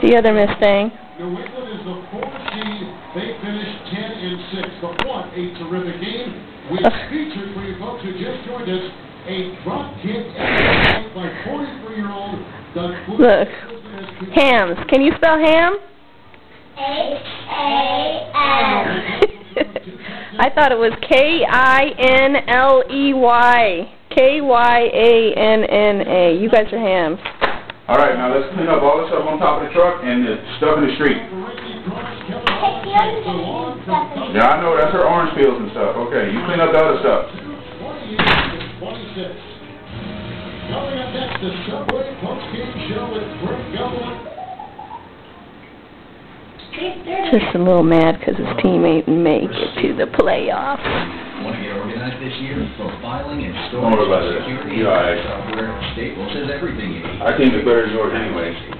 The other Mustang. New England is the fourth seed. They finished ten and six. But what a terrific game, which featured for you folks who just joined us a drop kick by 43-year-old Doug Flutie. Hams. Can you spell ham? I thought it was K I N L E Y. K Y A N N A. You guys are hams. All right, now let's clean up all the stuff on top of the truck and the stuff in the street. Yeah, I know, that's her orange peels and stuff. Okay, you clean up the other stuff. 28 to 26. Coming up next, the Subway postgame show with Bryant Gumbel. Just a little mad because his team ain't make it to the playoffs. Want to get organized this year? For filing and Don't worry about storage, it. security, You're all right. software, Staples has everything you need. Our team is better yours anyway.